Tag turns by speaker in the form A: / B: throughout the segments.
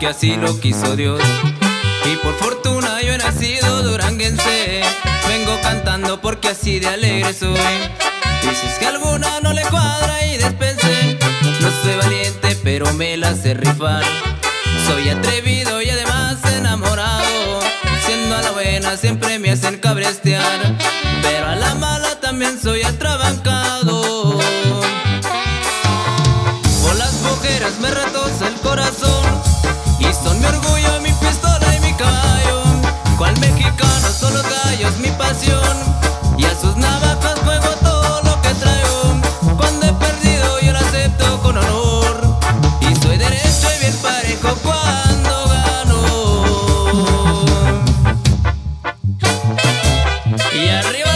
A: porque así lo quiso Dios. Y por fortuna yo he nacido duranguense. Vengo cantando porque así de alegre soy. Dices que alguna no le cuadra y despense. No soy valiente, pero me la sé rifar. Soy atrevido y además enamorado. Siendo a la buena siempre me hacen cabrestear. Mexicano son los gallos, mi pasión. Y a sus navajas juego todo lo que traigo. Cuando he perdido yo lo acepto con honor. Y soy derecho y bien parejo cuando gano. Y arriba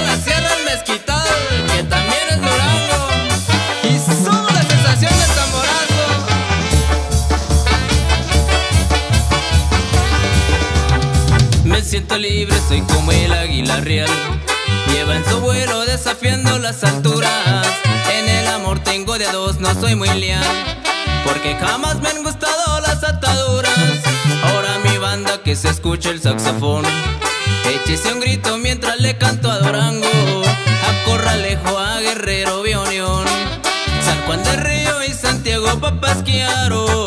A: siento libre, soy como el águila real. Lleva en su vuelo desafiando las alturas. En el amor tengo de dos, no soy muy leal. Porque jamás me han gustado las ataduras. Ahora mi banda que se escucha el saxofón. Échese un grito mientras le canto a Durango. A Corralejo, a Guerrero, Bionión. San Juan del Río y Santiago Papasquiaro.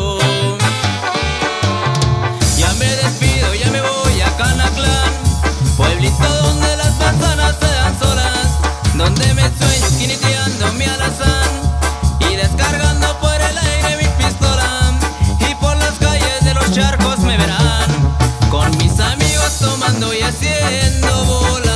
A: haciendo volar.